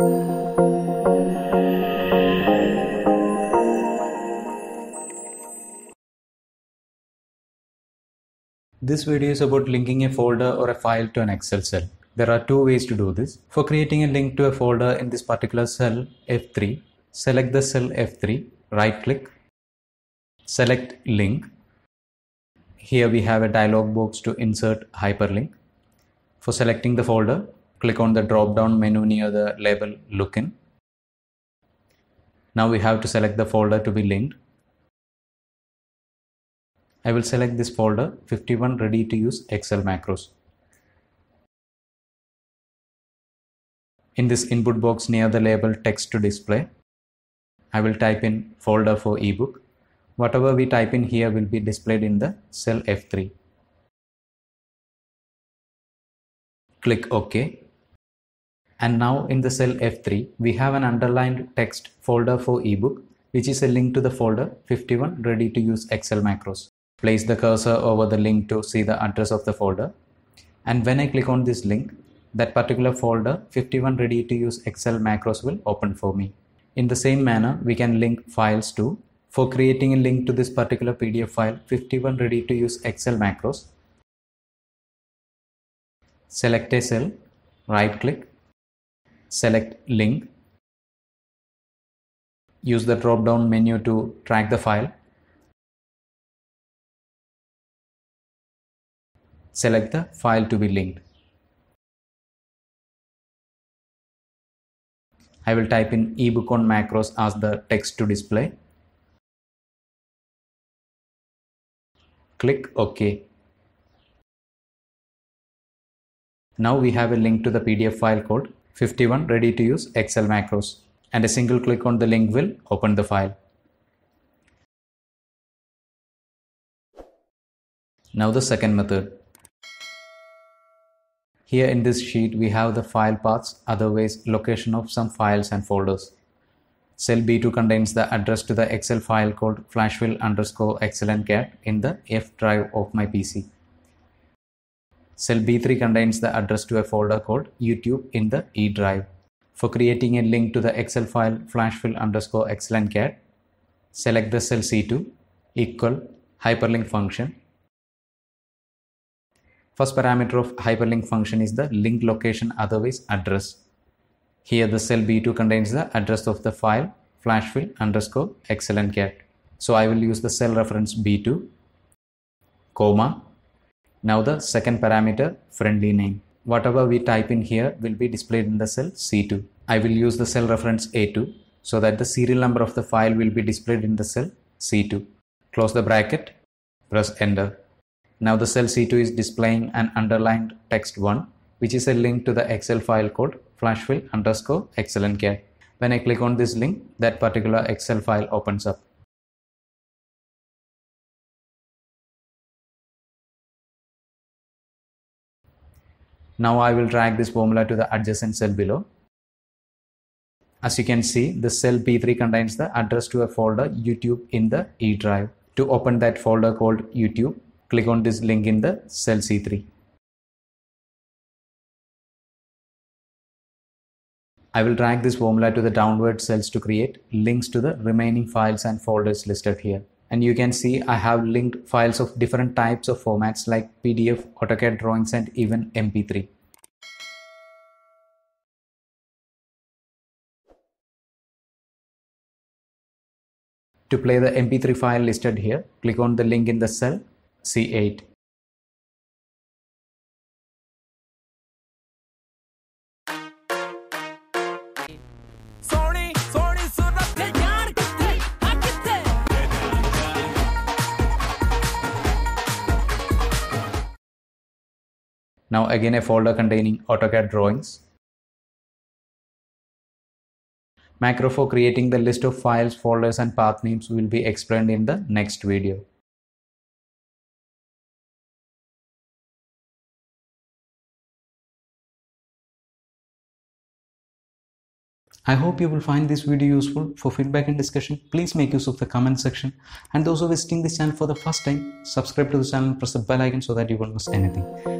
This video is about linking a folder or a file to an Excel cell. There are two ways to do this. For creating a link to a folder in this particular cell F3, select the cell F3, right click, select link. Here we have a dialog box to insert hyperlink. For selecting the folder, click on the drop down menu near the label lookin. Now we have to select the folder to be linked. I will select this folder 51 ready to use Excel macros. In this input box near the label text to display, I will type in folder for ebook. Whatever we type in here will be displayed in the cell F3. Click OK. And now in the cell F3, we have an underlined text folder for ebook, which is a link to the folder 51 ready to use Excel macros. Place the cursor over the link to see the address of the folder. And when I click on this link, that particular folder 51 ready to use Excel macros will open for me. In the same manner, we can link files too. For creating a link to this particular PDF file 51 ready to use Excel macros, select a cell, right click, select link, use the drop down menu to track the file select the file to be linked. I will type in ebook on macros as the text to display. Click OK. Now we have a link to the PDF file called 51 ready to use Excel macros and a single click on the link will open the file. Now the second method. Here in this sheet, we have the file paths, otherwise location of some files and folders. Cell B2 contains the address to the Excel file called flashfill underscore xlncad in the F drive of my PC. Cell B3 contains the address to a folder called YouTube in the E drive. For creating a link to the Excel file flashfill underscore xlncad, select the cell C2 equal hyperlink function First parameter of hyperlink function is the link location otherwise address. Here the cell B2 contains the address of the file flashfill underscore xlncad. So I will use the cell reference B2 comma. Now the second parameter friendly name. Whatever we type in here will be displayed in the cell C2. I will use the cell reference A2 so that the serial number of the file will be displayed in the cell C2. Close the bracket, press enter. Now the cell C2 is displaying an underlined text 1 which is a link to the Excel file called flashfill underscore xlncad. When I click on this link, that particular Excel file opens up. Now I will drag this formula to the adjacent cell below. As you can see, the cell P3 contains the address to a folder YouTube in the E drive. To open that folder called YouTube, click on this link in the cell C3. I will drag this formula to the downward cells to create links to the remaining files and folders listed here. And you can see I have linked files of different types of formats like PDF, AutoCAD drawings and even MP3. To play the MP3 file listed here, click on the link in the cell C8. Now again a folder containing AutoCAD drawings. Macro for creating the list of files, folders and path names will be explained in the next video. I hope you will find this video useful. For feedback and discussion, please make use of the comment section. And those who are visiting this channel for the first time, subscribe to the channel and press the bell icon so that you won't miss anything.